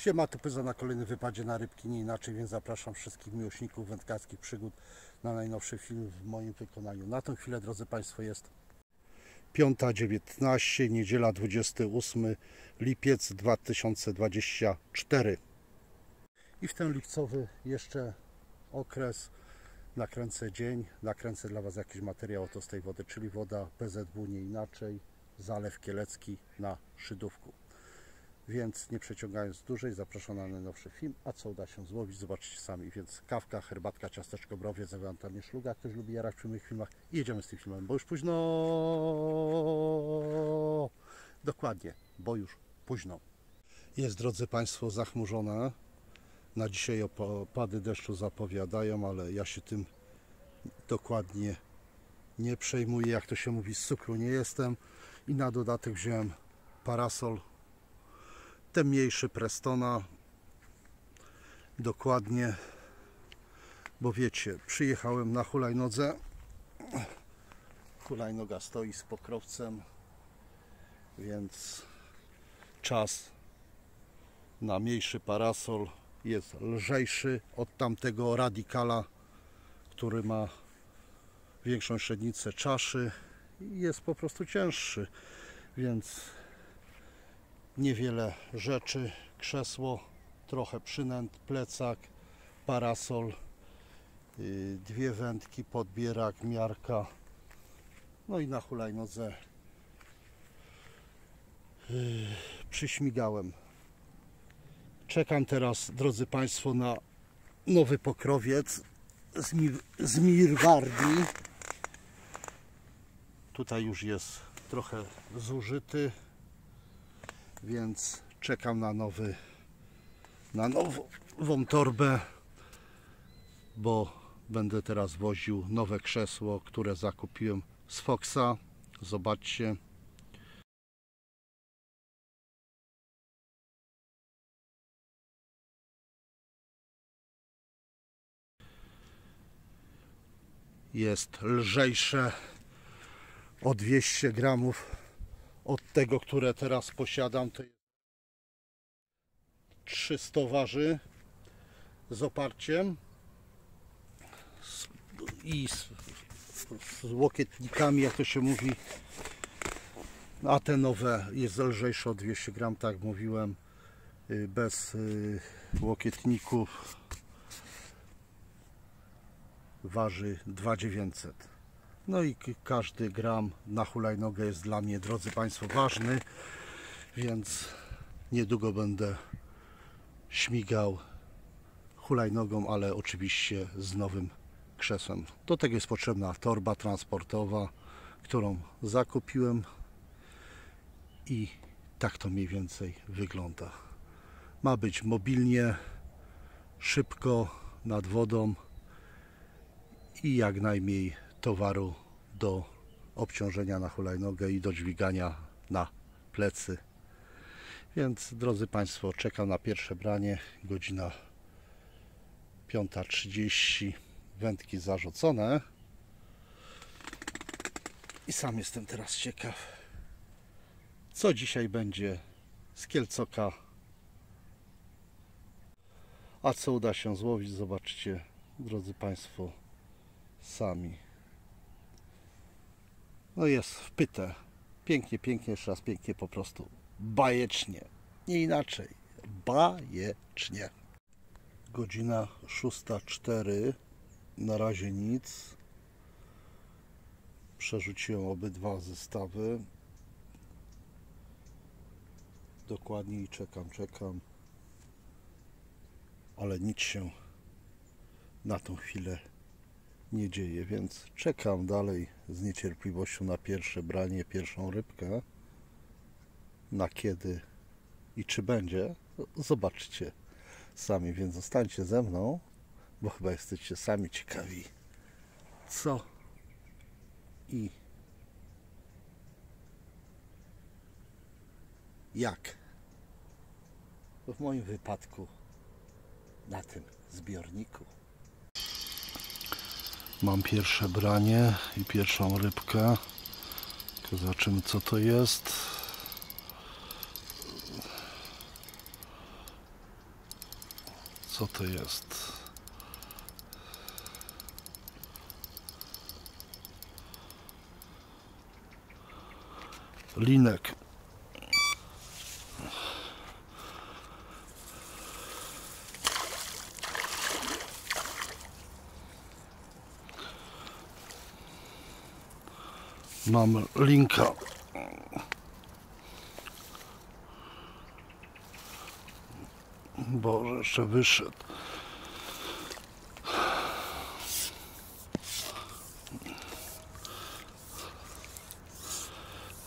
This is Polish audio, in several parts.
Siema, tu Pyza na kolejnym wypadzie na rybki, nie inaczej, więc zapraszam wszystkich miłośników wędkarskich przygód na najnowszy film w moim wykonaniu. Na tą chwilę, drodzy Państwo, jest 5.19, niedziela 28 lipiec 2024. I w ten lipcowy jeszcze okres nakręcę dzień, nakręcę dla Was jakiś materiał oto z tej wody, czyli woda PZW nie inaczej, Zalew Kielecki na Szydówku. Więc nie przeciągając dłużej, zapraszam na najnowszy film. A co uda się złowić, zobaczcie sami. Więc kawka, herbatka, ciasteczko, browiec, ewentualnie szluga. Ktoś lubi jarać przy moich filmach. I jedziemy z tym filmem, bo już późno. Dokładnie, bo już późno. Jest, drodzy Państwo, zachmurzone. Na dzisiaj opady deszczu zapowiadają, ale ja się tym dokładnie nie przejmuję. Jak to się mówi, z cukru nie jestem. I na dodatek wziąłem parasol ten mniejszy Prestona. Dokładnie. Bo wiecie, przyjechałem na hulajnodze. Hulajnoga stoi z pokrowcem więc czas na mniejszy parasol jest lżejszy od tamtego radikala który ma większą średnicę czaszy i jest po prostu cięższy. Więc niewiele rzeczy, krzesło, trochę przynęt, plecak, parasol, y, dwie wędki, podbierak, miarka, no i na hulajnodze y, przyśmigałem. Czekam teraz, drodzy Państwo, na nowy pokrowiec z, mi z Mirwardii. Tutaj już jest trochę zużyty więc czekam na nowy na nową torbę bo będę teraz woził nowe krzesło które zakupiłem z Foxa. Zobaczcie. Jest lżejsze o 200 gramów od tego, które teraz posiadam, to jest 300 waży z oparciem i z, z łokietnikami, jak to się mówi. A te nowe jest lżejsze o 200 gram, tak jak mówiłem, y, bez y, łokietników waży 2900 no i każdy gram na hulajnogę jest dla mnie, drodzy Państwo, ważny, więc niedługo będę śmigał hulajnogą, ale oczywiście z nowym krzesłem. Do tego jest potrzebna torba transportowa, którą zakupiłem i tak to mniej więcej wygląda. Ma być mobilnie, szybko nad wodą i jak najmniej towaru do obciążenia na hulajnogę i do dźwigania na plecy. Więc drodzy Państwo, czekam na pierwsze branie. Godzina 5.30. Wędki zarzucone. I sam jestem teraz ciekaw, co dzisiaj będzie z Kielcoka. A co uda się złowić, zobaczcie, drodzy Państwo, sami. No jest wpyte. Pięknie, pięknie, jeszcze raz pięknie, po prostu bajecznie. Nie inaczej. Bajecznie. Godzina 6.04. Na razie nic. Przerzuciłem obydwa zestawy. Dokładnie i czekam, czekam. Ale nic się na tą chwilę nie dzieje, więc czekam dalej z niecierpliwością na pierwsze branie, pierwszą rybkę. Na kiedy i czy będzie, zobaczcie sami, więc zostańcie ze mną, bo chyba jesteście sami ciekawi, co i jak. W moim wypadku na tym zbiorniku. Mam pierwsze branie i pierwszą rybkę. Zobaczymy co to jest. Co to jest? Linek. Mam linka. Boże, jeszcze wyszedł.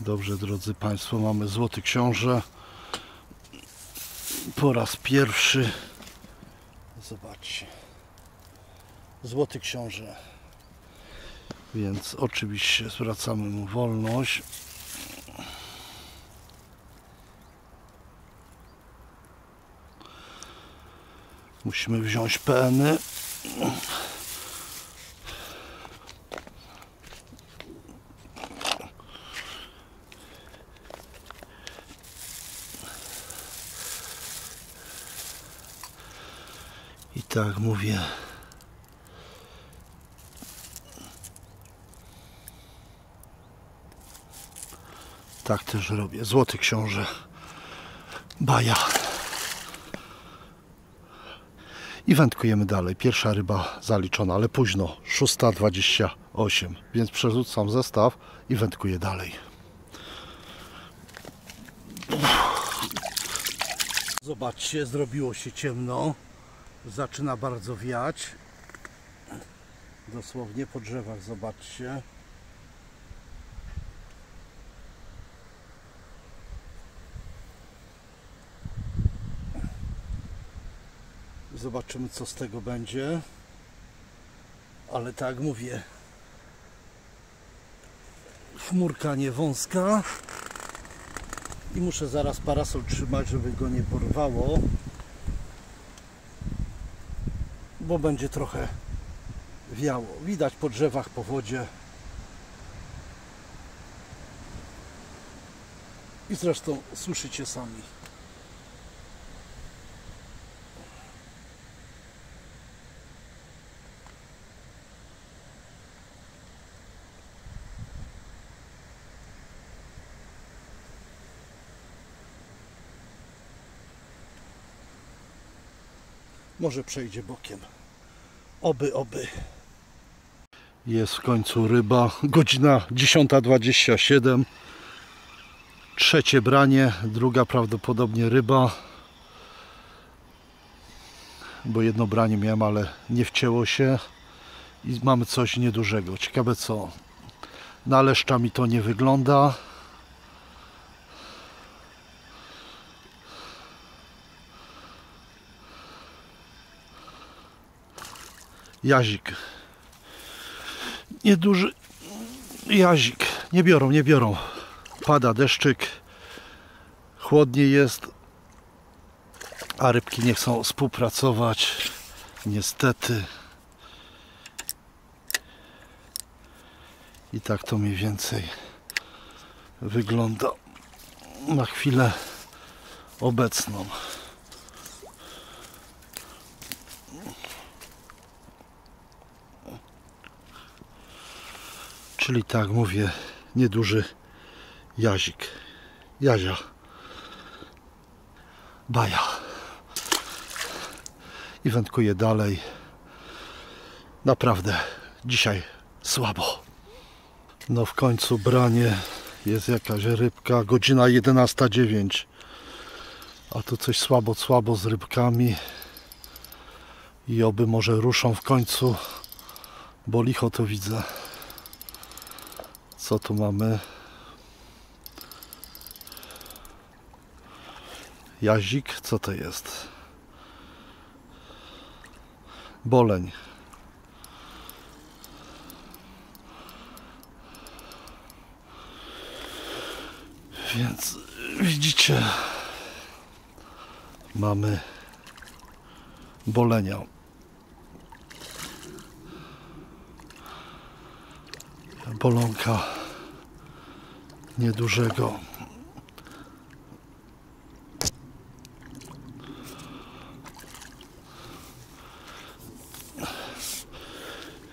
Dobrze, drodzy Państwo, mamy Złoty Książę. Po raz pierwszy. Zobaczcie. Złoty Książę. Więc oczywiście zwracamy mu wolność. Musimy wziąć peny. I tak mówię. Tak też robię. Złoty książę. Baja. I wędkujemy dalej. Pierwsza ryba zaliczona, ale późno. 6.28. Więc przerzucam zestaw i wędkuję dalej. Zobaczcie, zrobiło się ciemno. Zaczyna bardzo wiać. Dosłownie po drzewach, zobaczcie. Zobaczymy, co z tego będzie. Ale tak mówię, chmurka nie wąska. I muszę zaraz parasol trzymać, żeby go nie porwało. Bo będzie trochę wiało. Widać po drzewach, po wodzie. I zresztą słyszycie sami. Może przejdzie bokiem. Oby, oby. Jest w końcu ryba. Godzina 10.27. Trzecie branie, druga prawdopodobnie ryba. Bo jedno branie miałem, ale nie wcięło się. I mamy coś niedużego. Ciekawe co. Na leszcza mi to nie wygląda. Jazik. Nieduży jazik. Nie biorą, nie biorą. Pada deszczyk. Chłodnie jest. A rybki nie chcą współpracować. Niestety. I tak to mniej więcej wygląda na chwilę obecną. Czyli tak mówię, nieduży jazik. Jazia. Baja. I wędkuję dalej. Naprawdę dzisiaj słabo. No w końcu branie jest jakaś rybka. Godzina 11.09. A tu coś słabo, słabo z rybkami. I oby może ruszą w końcu, bo licho to widzę. Co tu mamy? Jazik, co to jest? Boleń. Więc widzicie, mamy bolenia. Bolonka niedużego.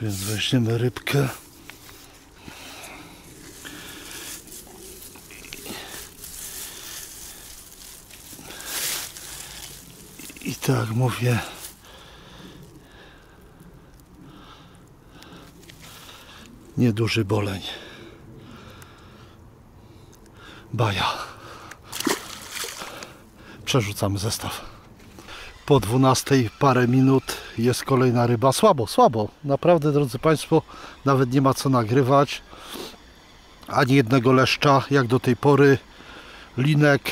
Więc weźmiemy rybkę. I tak mówię. Nieduży boleń. Baja. Przerzucamy zestaw. Po 12 parę minut jest kolejna ryba. Słabo, słabo. Naprawdę, drodzy Państwo, nawet nie ma co nagrywać. Ani jednego leszcza, jak do tej pory. Linek,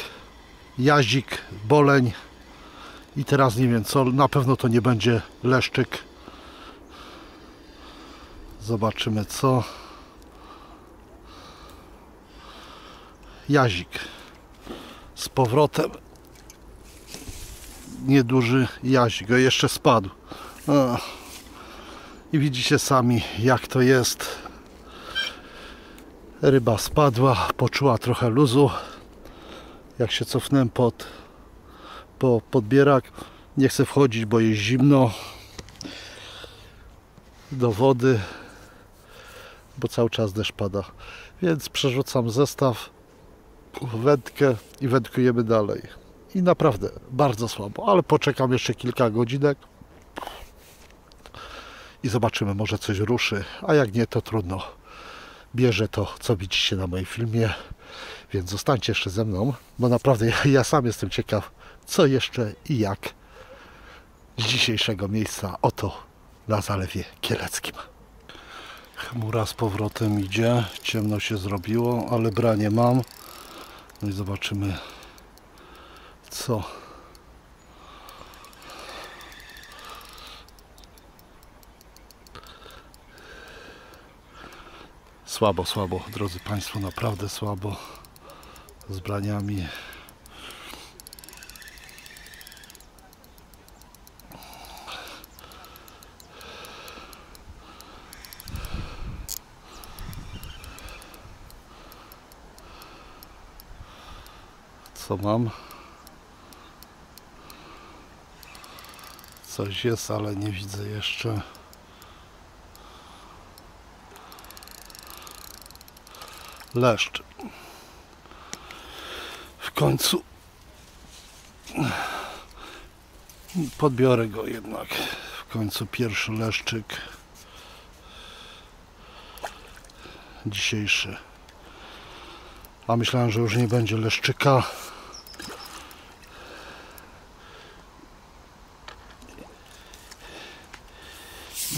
jazik, boleń. I teraz nie wiem co, na pewno to nie będzie leszczyk. Zobaczymy co. Jazik. Z powrotem nieduży jazik, a jeszcze spadł. Ach. I widzicie sami jak to jest. Ryba spadła, poczuła trochę luzu. Jak się cofnąłem pod, po podbierak, nie chcę wchodzić, bo jest zimno do wody, bo cały czas deszcz pada. Więc przerzucam zestaw, wędkę i wędkujemy dalej i naprawdę bardzo słabo, ale poczekam jeszcze kilka godzinek i zobaczymy, może coś ruszy, a jak nie, to trudno. Bierze to, co widzicie na moim filmie, więc zostańcie jeszcze ze mną, bo naprawdę ja, ja sam jestem ciekaw, co jeszcze i jak z dzisiejszego miejsca, oto na Zalewie Kieleckim. Chmura z powrotem idzie, ciemno się zrobiło, ale branie mam. No i zobaczymy co? Słabo, słabo, drodzy Państwo, naprawdę słabo z braniami. Mam? Coś jest, ale nie widzę jeszcze. Leszcz. W końcu podbiorę go jednak. W końcu pierwszy leszczyk dzisiejszy. A myślałem, że już nie będzie leszczyka.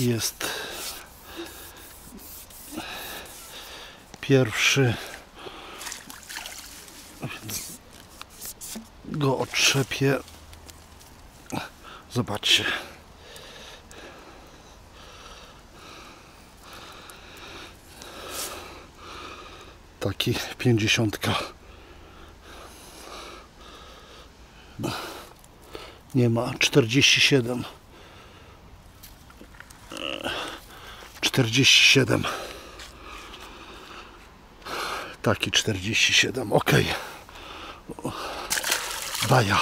Jest pierwszy. Go otrzepię zobaczcie. Taki pięćdziesiątka. Nie ma 47 47 taki 47 ok baja.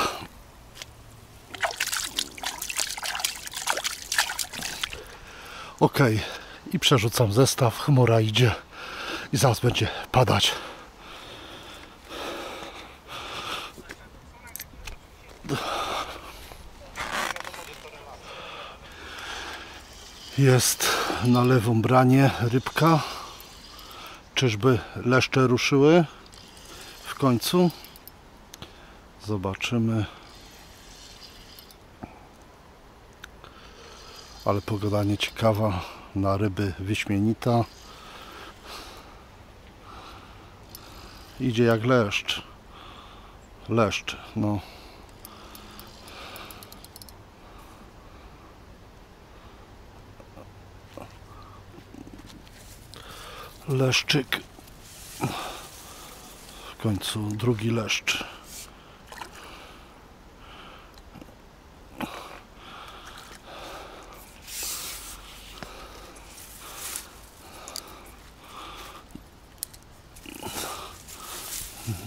Ok i przerzucam zestaw chmura idzie i zaraz będzie padać jest na lewą branie rybka. Czyżby leszcze ruszyły w końcu? Zobaczymy. Ale pogoda nieciekawa, na ryby wyśmienita. Idzie jak leszcz. Leszcz, no. Leszczyk. W końcu drugi leszcz.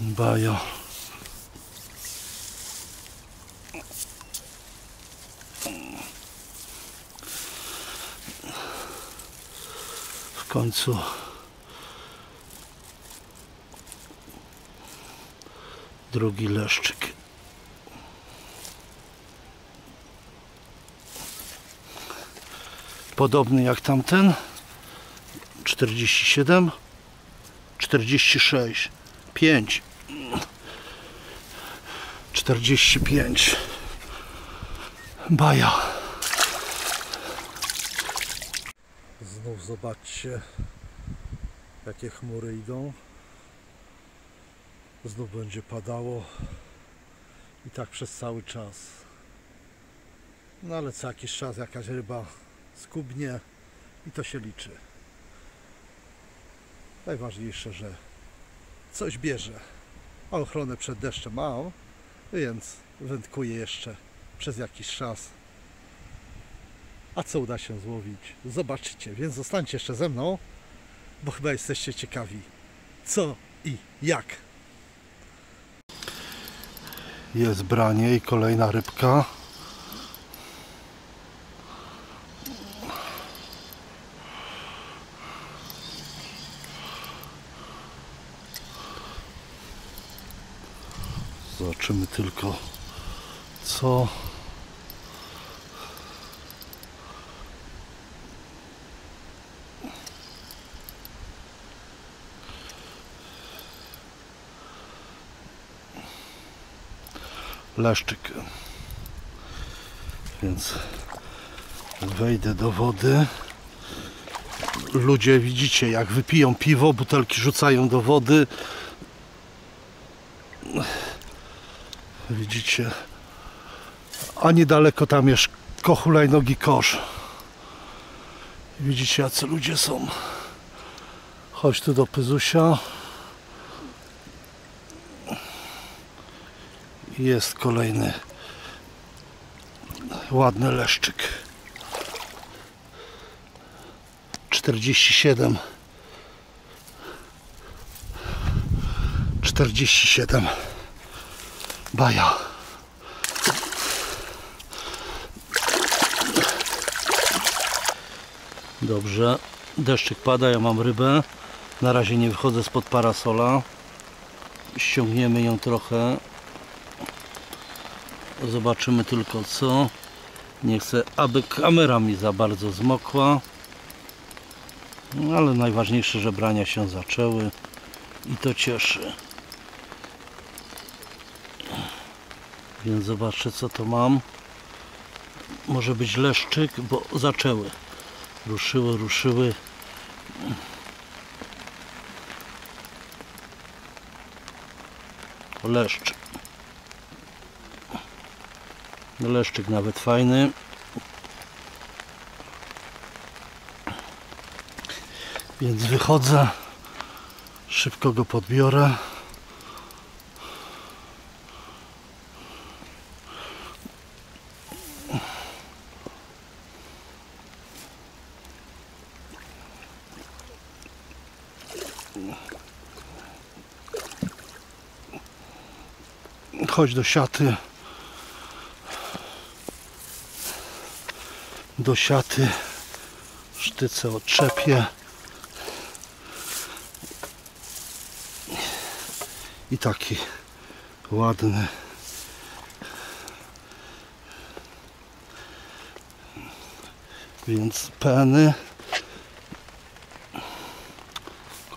Bajo. końcu drugi leszczyk. Podobny jak tamten. 47 46 5 45 Baja. Znów zobaczcie jakie chmury idą Znów będzie padało i tak przez cały czas no ale co jakiś czas jakaś ryba skubnie i to się liczy Najważniejsze, że coś bierze. A ochronę przed deszczem mam, więc wędkuję jeszcze przez jakiś czas. A co uda się złowić? Zobaczycie, więc zostańcie jeszcze ze mną, bo chyba jesteście ciekawi, co i jak. Jest branie i kolejna rybka. Zobaczymy tylko co leszczyk więc wejdę do wody ludzie widzicie jak wypiją piwo butelki rzucają do wody Widzicie? A niedaleko tam jest kochulajnogi kosz. Widzicie jacy ludzie są. Chodź tu do Pyzusia. Jest kolejny ładny leszczyk. 47 47 Baja. Dobrze. Deszczyk pada, ja mam rybę. Na razie nie wychodzę spod parasola. Ściągniemy ją trochę. Zobaczymy tylko co. Nie chcę, aby kamera mi za bardzo zmokła. No, ale najważniejsze, że brania się zaczęły i to cieszy. Więc zobaczę co to mam. Może być leszczyk, bo zaczęły. Ruszyły, ruszyły. Leszczyk. Leszczyk nawet fajny. Więc wychodzę. Szybko go podbiorę. Chodź do siaty. Do siaty. Sztyce odczepię. I taki ładny. Więc peny.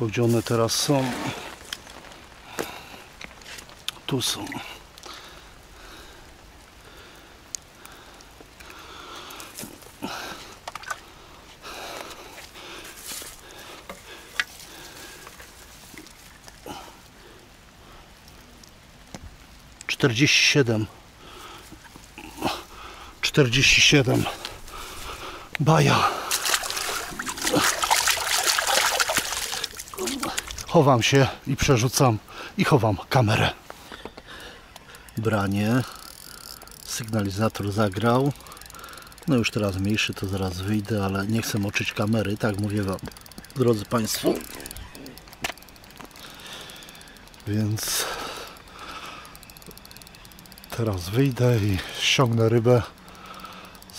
Gdzie one teraz są? Tu są. Czterdzieści siedem. Czterdzieści siedem. Baja. Chowam się i przerzucam i chowam kamerę. Branie. Sygnalizator zagrał. No już teraz mniejszy, to zaraz wyjdę, ale nie chcę moczyć kamery, tak mówię Wam, drodzy Państwo. Więc Teraz wyjdę i ściągnę rybę.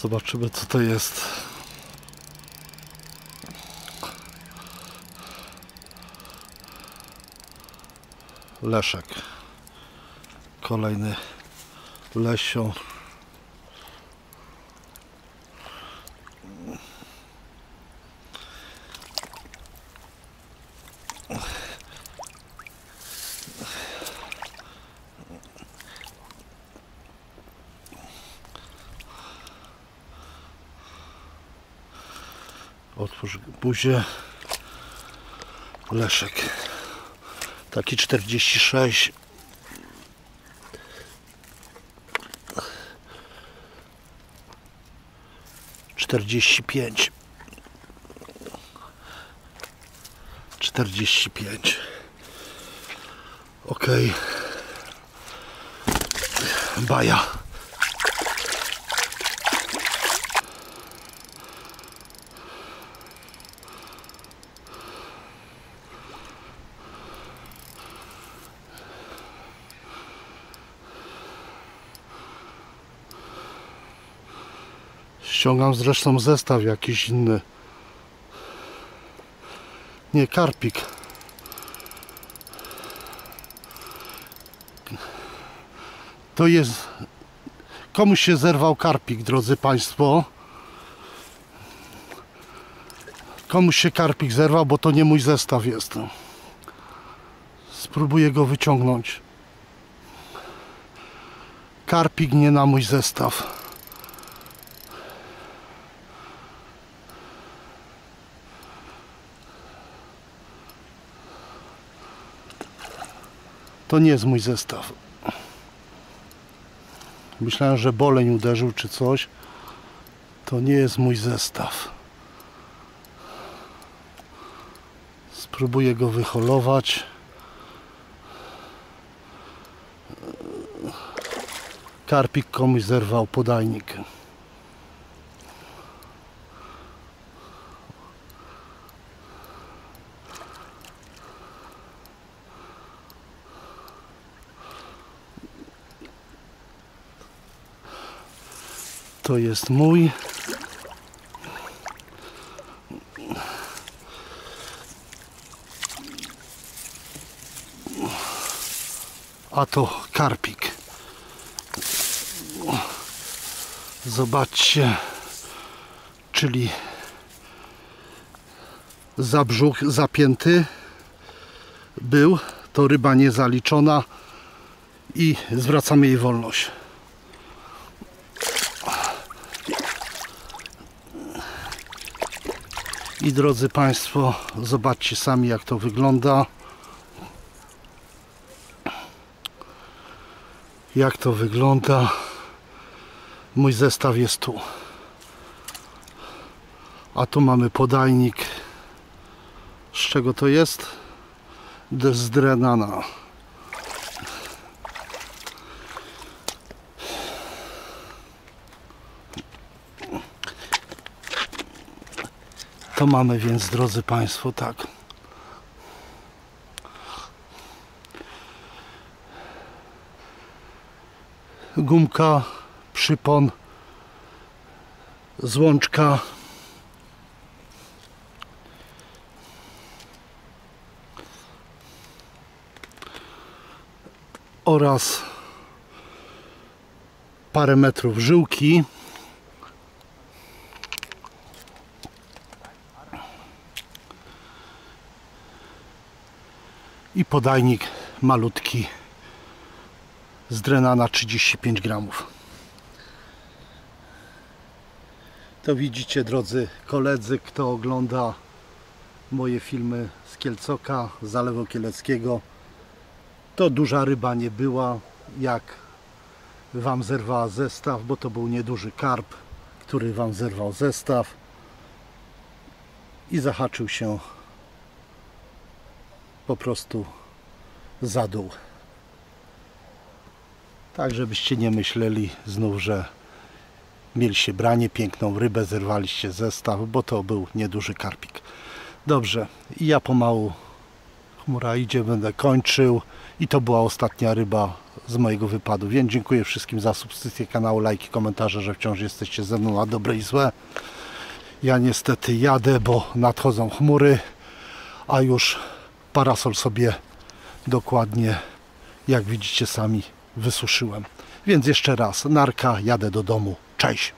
Zobaczymy co to jest. Leszek. Kolejny lesion. Buzię. Leszek. Taki 46. Czterdzieści pięć. Czterdzieści pięć. Okej. Baja. Ściągam zresztą zestaw jakiś inny. Nie, karpik. To jest... Komuś się zerwał karpik, drodzy Państwo. Komuś się karpik zerwał, bo to nie mój zestaw jest. Spróbuję go wyciągnąć. Karpik nie na mój zestaw. To nie jest mój zestaw. Myślałem, że boleń uderzył czy coś. To nie jest mój zestaw. Spróbuję go wyholować. Karpik komuś zerwał podajnik. To jest mój. A to karpik. Zobaczcie, czyli za brzuch zapięty był, to ryba niezaliczona i zwracamy jej wolność. I drodzy Państwo, zobaczcie sami jak to wygląda. Jak to wygląda. Mój zestaw jest tu. A tu mamy podajnik. Z czego to jest? Z drenana. Mamy więc, drodzy Państwo, tak. Gumka, przypon, złączka. Oraz parę metrów żyłki. I podajnik malutki z drenana 35 gramów. To widzicie drodzy koledzy, kto ogląda moje filmy z Kielcoka, z Zalewu Kieleckiego. To duża ryba nie była, jak Wam zerwała zestaw, bo to był nieduży karp, który Wam zerwał zestaw i zahaczył się po prostu za dół. Tak, żebyście nie myśleli znów, że mieliście branie, piękną rybę, zerwaliście zestaw, bo to był nieduży karpik. Dobrze, i ja pomału chmura idzie, będę kończył i to była ostatnia ryba z mojego wypadu. Więc dziękuję wszystkim za subskrypcję kanału, lajki, komentarze, że wciąż jesteście ze mną na dobre i złe. Ja niestety jadę, bo nadchodzą chmury, a już parasol sobie dokładnie jak widzicie sami wysuszyłem. Więc jeszcze raz, narka, jadę do domu. Cześć!